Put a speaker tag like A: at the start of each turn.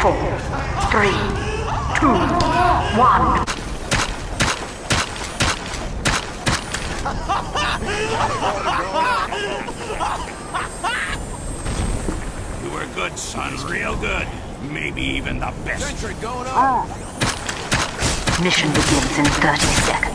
A: four, three, two, one. You were good, son. Real good. Maybe even the best.
B: Mission begins in 30 seconds.